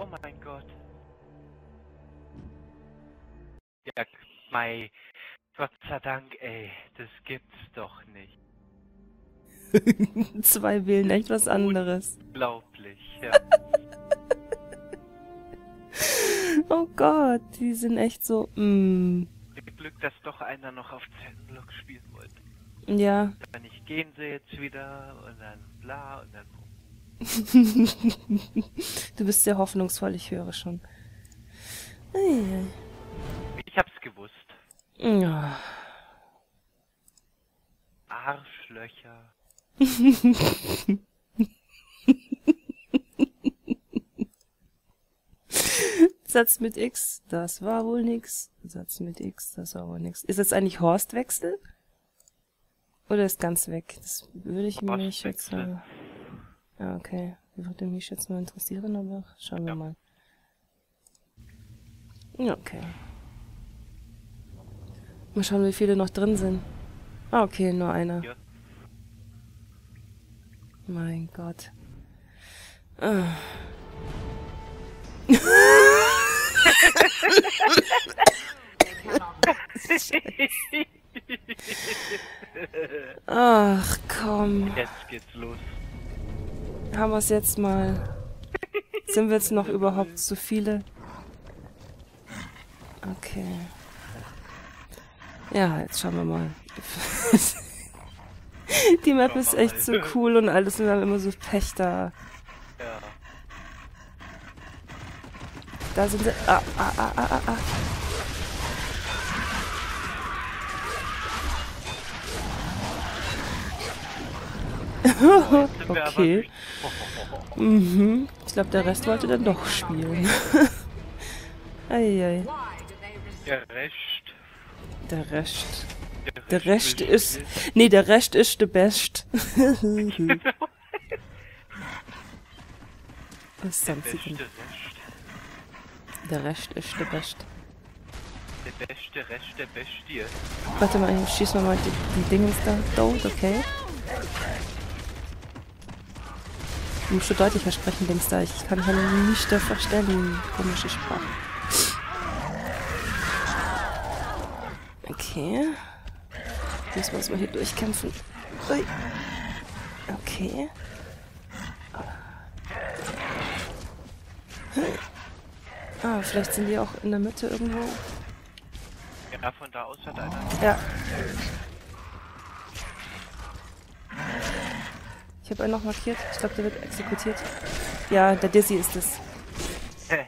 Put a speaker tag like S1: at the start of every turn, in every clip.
S1: Oh mein Gott. Ja, Mai. Gott sei Dank, ey. Das gibt's doch nicht.
S2: Zwei wählen echt was anderes.
S1: Unglaublich, ja.
S2: Oh Gott, die sind echt so. Mm.
S1: Glück, dass doch einer noch auf Zenblock spielen wollte.
S2: Ja.
S1: Wenn ich gehen sie jetzt wieder und dann bla und dann.
S2: du bist sehr hoffnungsvoll, ich höre schon.
S1: Ich hab's gewusst.
S2: Ja.
S1: Arschlöcher.
S2: Satz mit X, das war wohl nix. Satz mit X, das war wohl nix. Ist jetzt eigentlich Horstwechsel? Oder ist ganz weg? Das würde ich mich jetzt mal... Ja, okay. Würde mich jetzt mal interessieren, aber schauen wir mal. Ja, okay. Mal schauen, wie viele noch drin sind. Ah, okay, nur einer. Ja. Mein Gott. Ah. Ach komm.
S1: Jetzt geht's los.
S2: Haben wir es jetzt mal. Sind wir jetzt noch überhaupt zu viele? Okay. Ja, jetzt schauen wir mal. Die Map ist echt so cool und alles sind dann immer so Pech da. Da sind sie. Ah, ah, ah, ah, ah. Okay. Mhm. Ich glaube, der Rest wollte dann doch spielen. Eieiei.
S1: Der Rest.
S2: Der Rest. Der Rest ist. Nee, der Rest ist der Best. Was sind sie denn? Der Rest ist der Best.
S1: Der beste Rest der Bestie.
S2: Warte mal, ich schieß mal die, die Dingens da. Dort, okay. Du musst du deutlicher sprechen, Dings da. Ich kann hier nicht verstehen. Komische Sprache. Okay. Müssen wir uns mal hier durchkämpfen. Ui. Okay. Ah, vielleicht sind die auch in der Mitte irgendwo.
S1: Ja, von da aus hat einer.
S2: Ja. Ich habe einen noch markiert. Ich glaube, der wird exekutiert. Ja, der Dizzy ist es.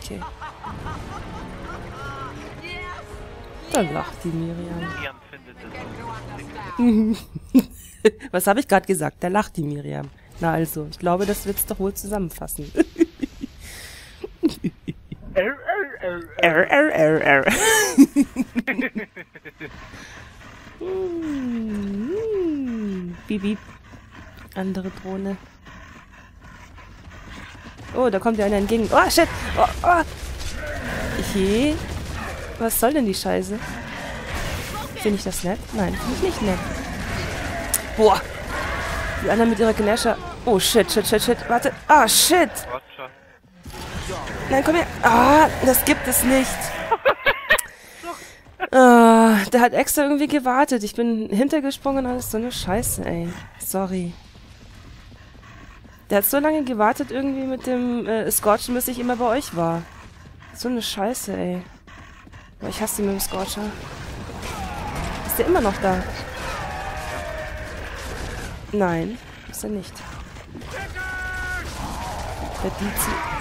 S2: Okay. Da lacht die Miriam. Was habe ich gerade gesagt? Da lacht die Miriam. Na also, ich glaube, das wird's doch wohl zusammenfassen. R, R, R, R. Bibi. Andere Drohne. Oh, da kommt ja einer entgegen. Oh, shit! Oh, oh. Je. Was soll denn die Scheiße? Finde ich das nett? Nein, finde ich nicht nett. Boah. Die anderen mit ihrer Gnäscher. Oh, shit, shit, shit, shit. Warte. Ah, oh, shit. Nein, komm her. Ah, das gibt es nicht. Ah, der hat extra irgendwie gewartet. Ich bin hintergesprungen und alles so eine Scheiße, ey. Sorry. Der hat so lange gewartet irgendwie mit dem äh, Scorchen, bis ich immer bei euch war. So eine Scheiße, ey. Aber ich hasse ihn mit dem Scorcher. Ist der immer noch da? Nein, ist er nicht. Der Dizi.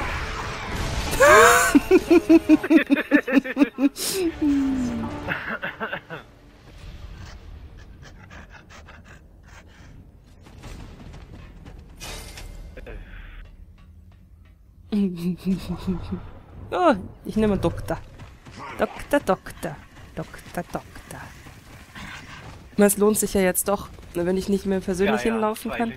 S2: oh, ich nehme Doktor. Doktor, Doktor. Doktor, Doktor. Es lohnt sich ja jetzt doch, wenn ich nicht mehr persönlich ja, ja, hinlaufen kann.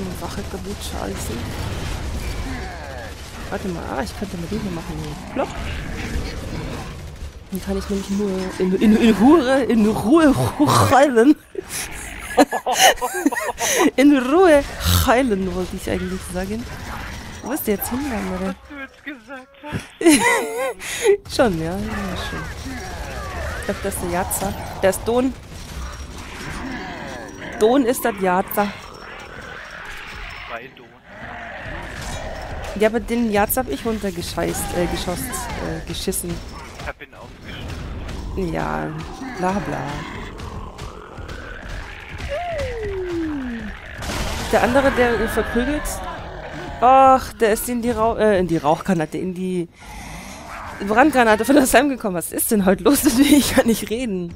S2: Die Wache kaputt scheiße. Warte mal, ah, ich könnte mit dem hier machen. Plopp. Dann kann ich nämlich nur in, in, in Ruhe, in Ruhe rennen. In Ruhe heilen, wollte ich eigentlich sagen. Wo ist der jetzt
S1: gesagt hast.
S2: Schon, ja. ja schon. Ich glaube, das ist der Jatza. Der ist Don. Don ist das Jatza.
S1: Bei Don.
S2: Ja, aber den Jatza habe ich runtergescheißt, äh, geschossen, äh, geschissen.
S1: Ich hab ihn ausgeschnitten.
S2: Ja, bla bla. Der andere, der verprügelt. Ach, der ist in die, Rauch, äh, in die Rauchgranate, in die Brandgranate von der Sam gekommen. Was ist denn heute los? Ich kann nicht reden.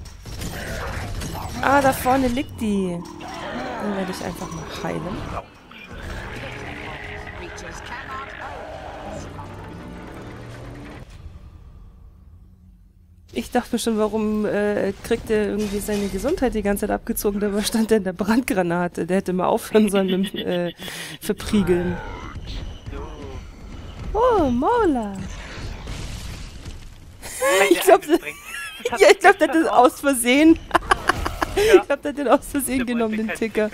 S2: Ah, da vorne liegt die. Dann werde ich einfach mal heilen. Ich dachte mir schon, warum äh, kriegt er irgendwie seine Gesundheit die ganze Zeit abgezogen? Dabei stand er in der Brandgranate. Der hätte mal aufhören sollen mit äh, Verpriegeln. Oh.
S1: Hey,
S2: Ich
S1: der
S2: glaub,
S1: angesprengt. Das hat
S2: Ja, ich glaube, der hat das aus Versehen. Ich glaube, der hat den aus Versehen genommen, den Ticker.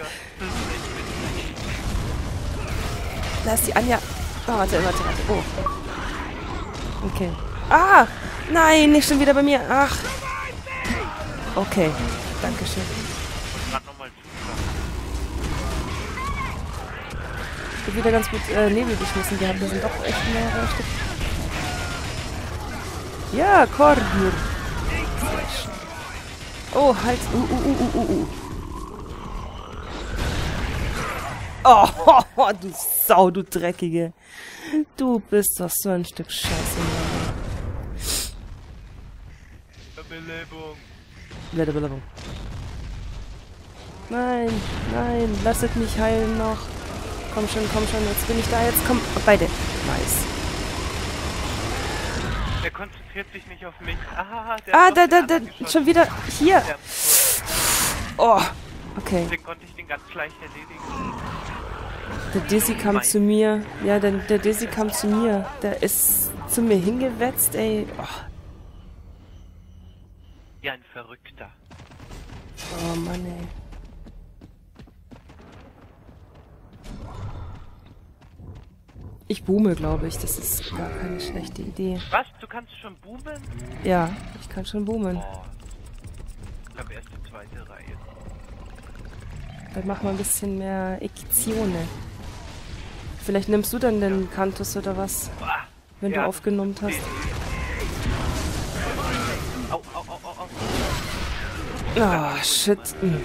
S2: Da ist die Anja. Oh, warte, warte, warte. Oh. Okay. Ah! Nein, nicht schon wieder bei mir. Ach. Okay. Dankeschön. Ich hab wieder ganz gut äh, Nebel geschmissen. Wir sind doch echt mehrere Stück. Ja, Kordur. Oh, halt. Uh, uh, uh, uh, uh. Oh, ho, ho, du Sau, du Dreckige. Du bist doch so ein Stück Scheiße, Mann.
S1: Belebung.
S2: Wiederbelebung. Nein, nein, lasset mich heilen noch. Komm schon, komm schon, jetzt bin ich da, jetzt komm. Oh, beide. Nice.
S1: Der konzentriert sich nicht auf mich. Ah, der
S2: Ah, da, da, da, schon wieder hier. Oh, okay.
S1: Den konnte ich den ganz leicht erledigen.
S2: Der Dizzy kam zu mir. Ja, der, der Dizzy kam zu mir. Der ist zu mir hingewetzt, ey. Oh,
S1: Ja, ein Verrückter.
S2: oh Mann, ey. Ich boome, glaube ich. Das ist gar keine schlechte Idee.
S1: Was? Du kannst schon boomen?
S2: Ja, ich kann schon boomen.
S1: Oh. Ich glaube erst die zweite Reihe.
S2: Dann mach mal ein bisschen mehr Ekzione. Vielleicht nimmst du dann den Kantus oder was, wenn
S1: ja,
S2: du aufgenommen hast. Ah, shit. Hm.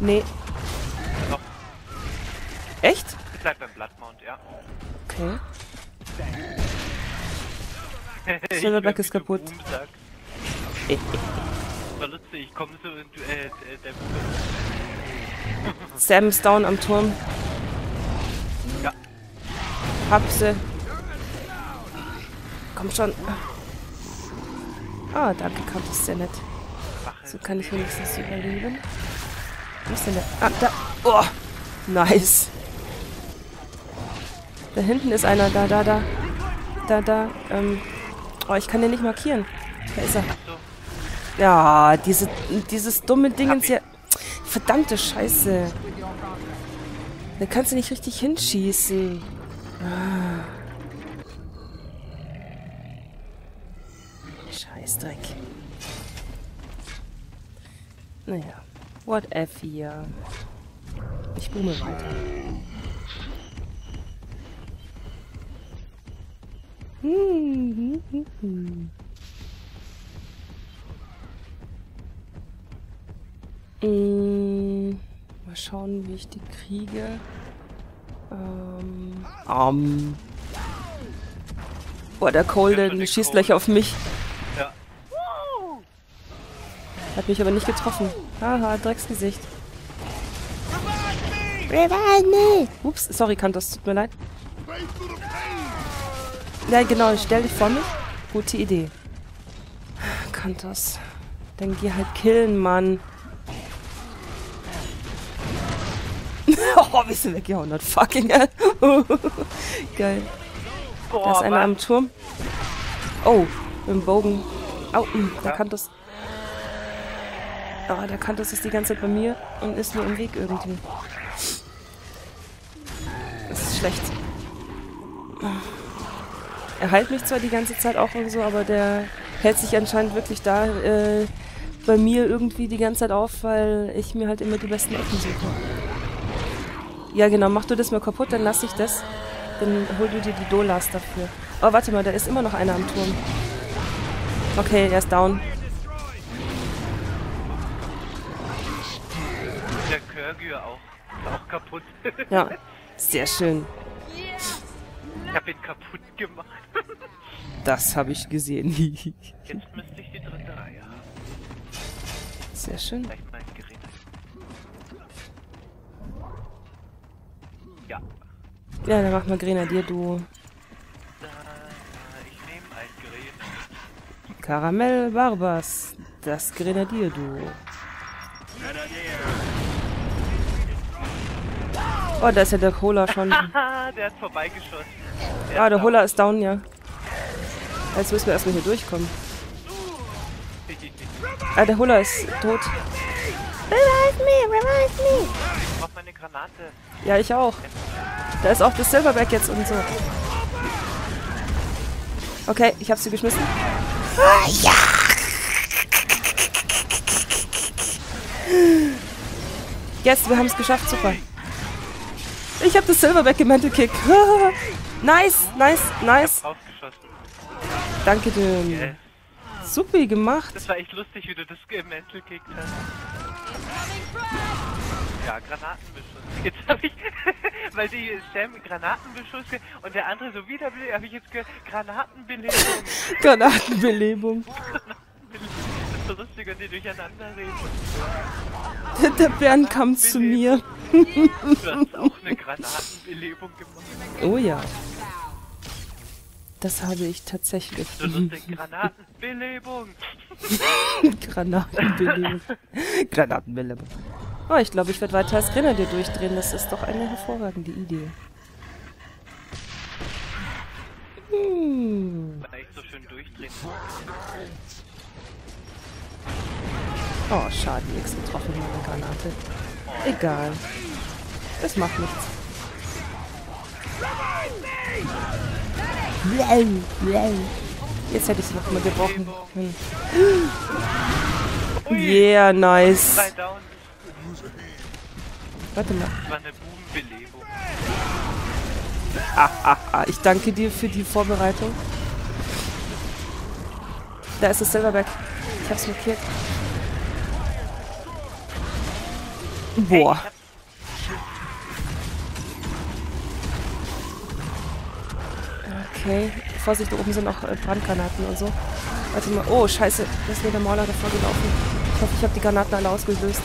S2: Nee.
S1: Doch.
S2: Echt?
S1: ich bleib beim Bloodmount, ja.
S2: Okay. Silverback ist kaputt.
S1: Lustig, ich komme so du, äh, äh, der
S2: Sam ist down am Turm.
S1: Ja.
S2: Hab sie. Komm schon. Ah, danke, Kantus, sehr nett.
S1: Wache.
S2: So kann ich wenigstens überleben. Wo ist denn der? Ah, da. Oh, nice. Da hinten ist einer. Da, da, da. Da, da. Ähm. Oh, ich kann den nicht markieren. Da ist er. Ja, diese, dieses dumme Dingens hier. Verdammte Scheiße. Da kannst du nicht richtig hinschießen. Ah. Scheißdreck. Naja. Whatever hier. Ich boome weiter. Hm, hm, hm, hm. Mm, mal schauen, wie ich die kriege. Ähm. Um. Boah, der Cole, der,
S1: Ja, der
S2: schießt gleich auf mich.
S1: ja.
S2: Hat mich aber nicht getroffen. Haha, Drecksgesicht. Revive me! Ups, sorry, Kantos, tut mir leid. Ja, genau, stell dich vor mich. Gute Idee. Kantos. Dann geh halt killen, Mann. oh, bist du weggehauen hat. Fucking hell. Geil. Da ist
S1: Boah,
S2: einer am Turm. Oh, Mit dem Bogen. Au, mh, der Kantus. Ah, der Kantus ist die ganze Zeit bei mir und ist mir im Weg irgendwie. Das ist schlecht. Er heilt mich zwar die ganze Zeit auch und so, aber der hält sich anscheinend wirklich da äh, bei mir irgendwie die ganze Zeit auf, weil ich mir halt immer die besten Ecken suche. Ja, genau, mach du das mal kaputt, dann lass ich das. Dann hol du dir die Dolas dafür. Oh, warte mal, da ist immer noch einer am Turm. Okay, er ist down.
S1: Der Körgür auch. Ist auch kaputt.
S2: Ja, sehr schön.
S1: Ich hab ihn kaputt gemacht.
S2: Das habe ich gesehen.
S1: Jetzt müsste ich die dritte Reihe haben.
S2: sehr schön.
S1: Vielleicht mein Gerät. Ja.
S2: Ja, dann mach mal Grenadier, du.
S1: Da, ich nehme ein Gerät.
S2: Karamell Barbas. Das Grenadier, du. Oh, da ist ja der Cola schon.
S1: Der hat vorbeigeschossen.
S2: Ah, der Hola ist down, ja. Jetzt müssen wir erstmal hier durchkommen. Ah, der Hola ist tot. Revive me, revive me.
S1: Ich brauch meine Granate.
S2: Ja, ich auch. Da ist auch das Silverback jetzt und so. Okay, ich hab sie geschmissen. Ah, ja! Jetzt, wir haben es geschafft, super. Ich habe das Silverback gemental kick. nice, nice, nice. Danke dir.
S1: Yes.
S2: Super gemacht.
S1: Das war echt lustig, wie du das gemental kickt hast. Ja, Granatenbeschuss. Jetzt habe ich, weil die Sam Granatenbeschuss und der andere so wieder habe ich jetzt gehört, Granatenbelebung.
S2: Granatenbelebung.
S1: Das ist so lustig, wenn die durcheinander reden.
S2: Der Bernd kam zu mir.
S1: Du hast auch eine Granatenbelebung gemacht.
S2: Oh ja. Das habe ich tatsächlich.
S1: So lustig, Granatenbelebung.
S2: Granatenbelebung. Granatenbelebung. Oh, ich glaube, ich werde weiter als Grenadier durchdrehen. Das ist doch eine hervorragende Idee. Hm.
S1: Weil ich so schön durchdrehen.
S2: Oh, schade, nichts getroffen mit einer Granate. Egal. Es macht nichts. Jetzt hätte ich sie noch mal gebrochen Yeah, nice. Warte mal.
S1: Das eine Bubenbelebung.
S2: Ah, ich danke dir für die Vorbereitung. Da ist das Silverback. Ich hab's markiert. Boah. Okay. Vorsicht, da oben sind auch äh, Brandgranaten und so. Warte mal. Oh, scheiße. Da ist mir der Mauler davor gelaufen. Ich hoffe, ich habe die Granaten alle ausgelöst.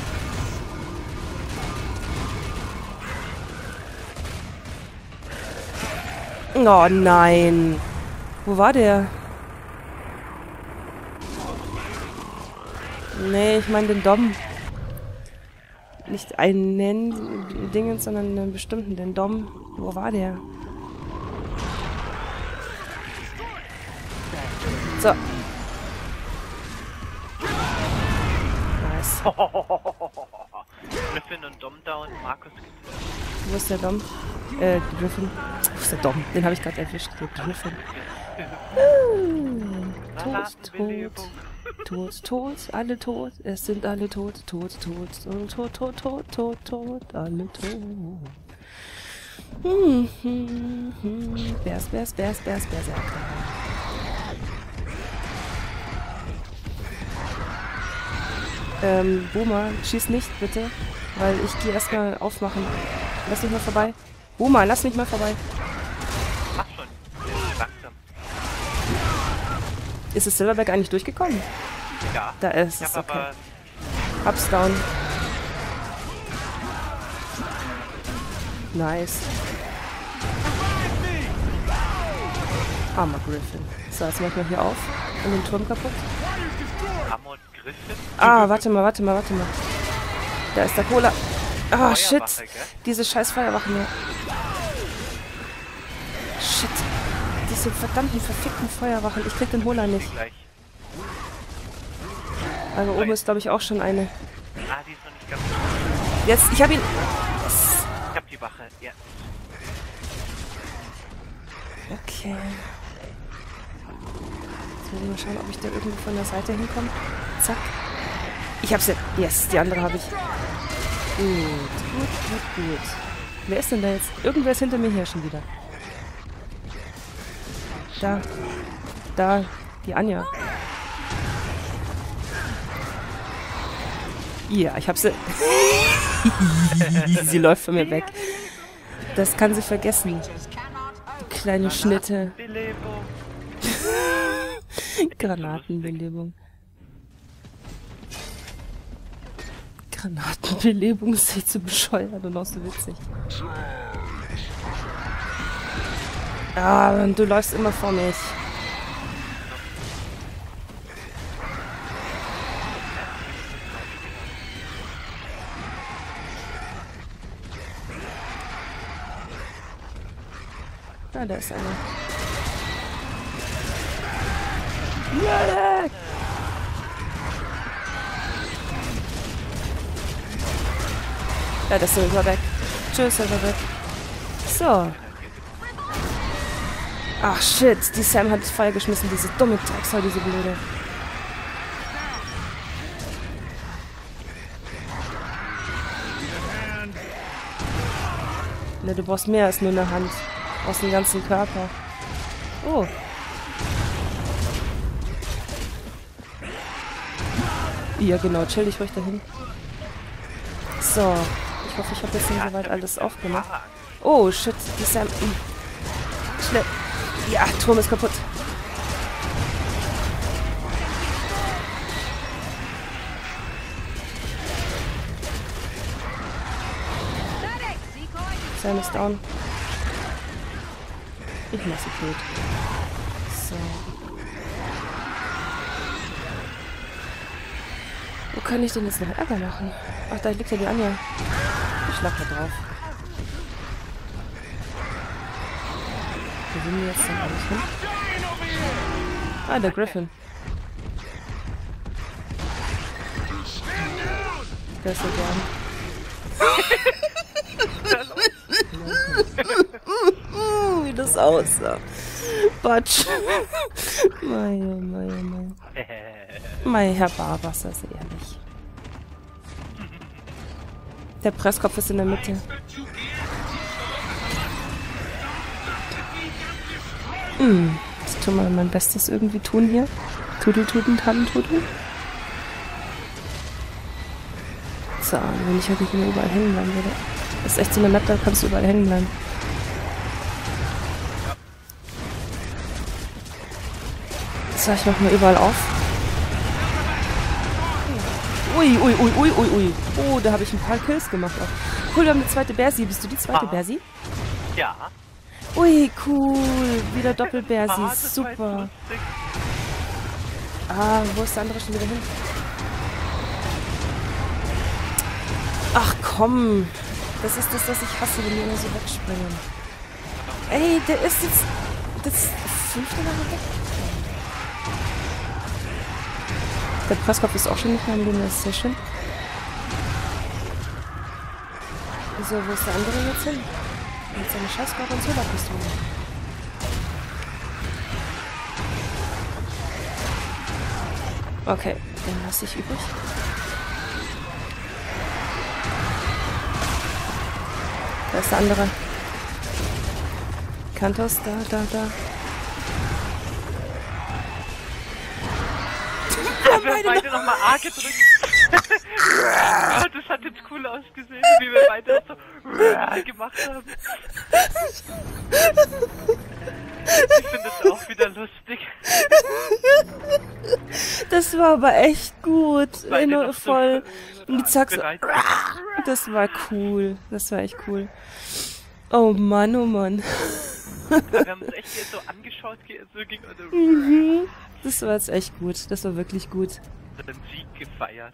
S2: Oh nein. Wo war der? Nee, ich meine den Dom. Nicht einen Dingen, sondern einen bestimmten, den Dom. Wo war der? So. Nice.
S1: Griffin und Dom down, Markus getötet.
S2: Wo ist der Dom? Äh, Griffin. Wo ist der Dom? Den habe ich gerade erwischt. Der Griffin. Uh, tot, tot. Tot, tot, alle tot. Es sind alle tot, tot, tot, tot, tot, tot, tot, tot, alle tot. Hm, hm, hm. Bärs, Bärs, Bärs, Bärs, Berserker. Ähm, Boomer, schieß nicht, bitte. Weil ich gehe erstmal aufmachen. Lass mich mal vorbei. Boomer, lass mich mal vorbei.
S1: Mach schon. Der ist langsam.
S2: Ist das Silverback eigentlich durchgekommen?
S1: Ja.
S2: Da ist es, okay. Ups, down. Nice. Armer Griffin. So, jetzt mach ich mal hier auf. Und den Turm kaputt.
S1: Amon Griffin.
S2: Ah, warte mal, warte mal, warte mal. Da ist der Cola. Ah, shit.
S1: Feuerwache, gell?
S2: Diese scheiß Feuerwachen hier. Diese verdammten, verfickten Feuerwachen. Ich krieg den Holer nicht. Also oben ist, glaube ich, auch schon eine.
S1: Ah, die ist noch nicht ganz.
S2: Jetzt, ich habe ihn...
S1: Ich hab die Wache. Ja.
S2: Okay. Jetzt muss ich mal schauen, ob ich da irgendwie von der Seite hinkomme. Zack. Ich hab's jetzt. Yes, die andere habe ich. Gut, gut, gut, gut. Wer ist denn da jetzt? Irgendwer ist hinter mir her schon wieder. Da. Da. Die Anja. Ja, ich hab sie. sie läuft von mir weg. Das kann sie vergessen. Die kleine Schnitte.
S1: Belebung.
S2: Granatenbelebung. Granatenbelebung ist echt so bescheuert und auch so witzig. Ah, du läufst immer vor mich. Ah, da ist einer. Medic! Ja, das ist er weg. Tschüss, er weg. So. Ach shit, die Sam hat das Feuer geschmissen, diese dumme Drecksau, diese blöde. Ne, du brauchst mehr als nur eine Hand. Du brauchst den ganzen Körper. Oh. Ja, genau, chill dich ruhig dahin. So. Ich hoffe, ich habe jetzt soweit alles aufgemacht. Oh, shit, die Sam. Schnell. Ja, Turm ist kaputt. Sam ist down. Ich mach sie tot. So. Wo kann ich denn jetzt noch Ärger machen? Ach, da liegt ja die Anja. Ich schlag da drauf. Sind wir jetzt denn eigentlich hin? Ah, der Griffin. Der ist so gern. Wie das aussah. Batsch. Mei, oh mei, oh mei. Mei, Herr Barwasser, ist ehrlich. Der Presskopf ist in der Mitte. Hm, ich tue mal mein Bestes irgendwie tun hier. Tudel, tudel, tannen, tudel. So, wenn ich wirklich immer überall hängen bleiben würde. Das ist echt so eine Map, da kannst du überall hängen bleiben. So, ich mach mal überall auf. Ui, ui, ui, ui, ui, ui. Oh, da habe ich ein paar Kills gemacht. Auch. Cool, wir haben eine zweite Bersi. Bist du die zweite
S1: Ah.
S2: Bersi?
S1: Ja.
S2: Ui, cool. Wieder Doppel-Bersi. Super. Ah, wo ist der andere schon wieder hin? Ach komm. Das ist das, was ich hasse, wenn die immer so wegspringen. Ey, der ist jetzt... Das fünfte Mal weg. Der Presskopf ist auch schon nicht mehr ist sehr schön. So, wo ist der andere jetzt hin? Mit seiner scheiß Gorgonzola-Pistole. Okay, den lasse ich übrig. Da ist der andere. Kantos, da, da, da.
S1: Wir haben beide nochmal A gedrückt. oh, das hat jetzt cool ausgesehen, wie wir beide das so gemacht haben. Ich finde das auch wieder lustig.
S2: Das war aber echt gut.
S1: Beide noch so
S2: voll. Und die. Das war cool. Das war echt cool. Oh Mann, oh Mann.
S1: Wir haben uns echt hier so angeschaut, so ging
S2: Mhm. Das war jetzt echt gut. Das war wirklich gut.
S1: den Sieg gefeiert.